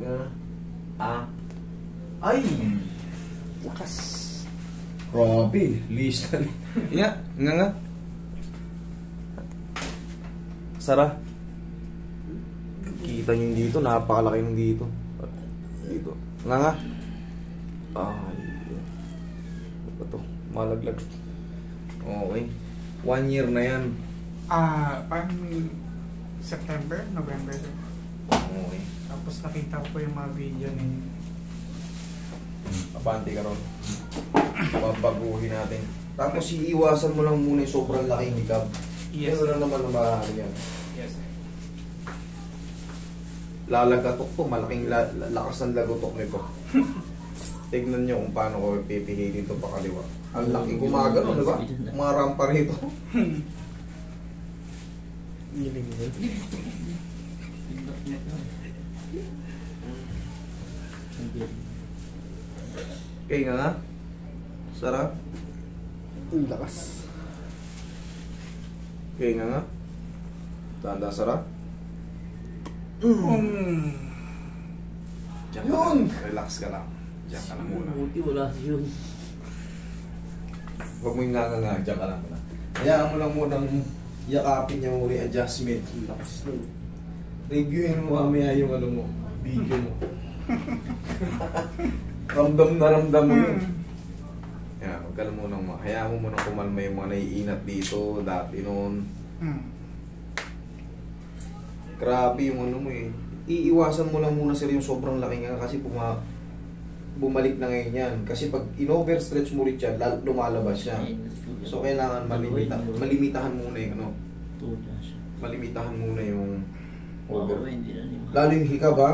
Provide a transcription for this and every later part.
Nga. Ah. Ay! Lakas. Grabe, lista. nga, nga nga. Sara. Kita niyo yung dito, napakalaki ng dito. Dito. Nga nga. Ay. Ano ba to? Malaglag. Okay. One year na yan. Ah, parang September, November. Okay. Tapos nakita ko yung mga video ni Abante ka ron. Babaguhin natin. Tapos iiwasan mo lang muna yung sobrang laking hikab. Yes. Yes. lang naman ang maaari yan. Yes. sir. Lalagatok to, malaking la- la- lakas ng lagotok nito. Tignan nyo kung paano ko pipihilin to pa kaliwa. Ang laki gumagano, di ba? Mga rampa rito. Giling. Okay nga nga. Sarap. Ang lakas. Okay nga nga. Tanda sarap. Um, Diyan ka lang. Relax ka lang. Diyan ka lang muna. Buti wala yun. Huwag mo yung nga nga nga. Diyan ka lang muna. Hayaan mo lang munang yakapin yung readjustment. Ang lakas nun. Reviewin mo mamaya yung ano mo, video mo. ramdam na ramdam mo yun. Yan, huwag ka lang munang, ma- hayaan mo munang kumalma yung mga naiinat dito, dati noon. hmm. Grabe yung ano mo eh. Iiwasan mo lang muna sir yung sobrang laki nga kasi puma, bumalik na ngayon yan. Kasi pag in-overstretch mo rin yan, lumalabas siya. So kailangan malimita, malimitahan muna yung ano, malimitahan muna yung Over. hindi na niya. Lalo yung hikab ha,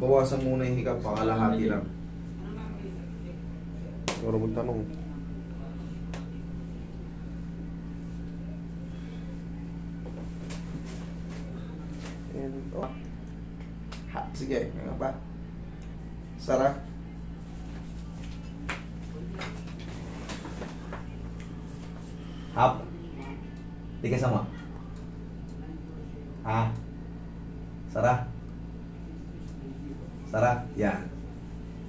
bawasan muna yung hikab, pakalahati lang. Siguro mong tanong. And, oh. Ha, sige, nga pa. Sara. Hap. Tiga sama. Ha. Sara. Sara. Yan.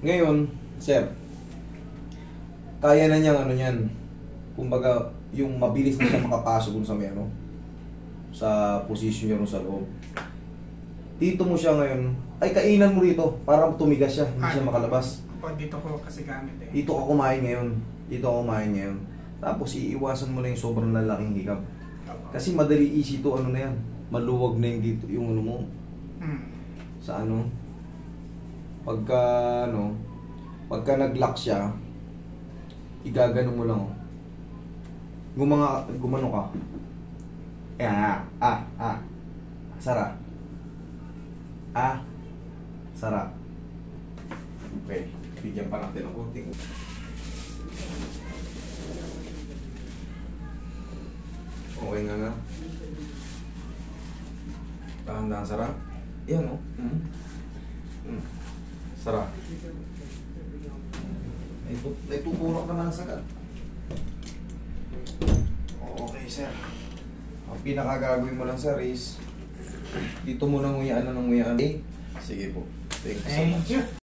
Ngayon, sir, kaya na niyang ano niyan. Kumbaga, yung mabilis na siya makapasok dun sa may ano, sa position niya sa loob. Dito mo siya ngayon, ay kainan mo rito para tumigas siya, hindi siya makalabas. Opo, dito ko kasi gamit eh. Dito ka kumain ngayon. Dito ka kumain ngayon. Tapos iiwasan mo na yung sobrang lalaking hikab. Opo. Kasi madali easy to ano na yan. Maluwag na yung dito yung ano mo Hmm. sa ano. Pagka ano, pagka nag-lock siya, igagano mo lang. oh. Gumanga, gumano ka. Eh, ah, ah, ah. Sara. Ah. Sara. Okay. Bigyan pa natin ng konting. Okay nga nga. Dahan-dahan, Sara. Yan, oh. Mm. Mm. Sara. May, tu- may tuturok naman ang sagat. Okay, sir. Ang pinakagagawin mo lang, sir, is dito mo lang nguyaan na ng nguyaan. Okay? Sige po. Thank you so much. Thank you.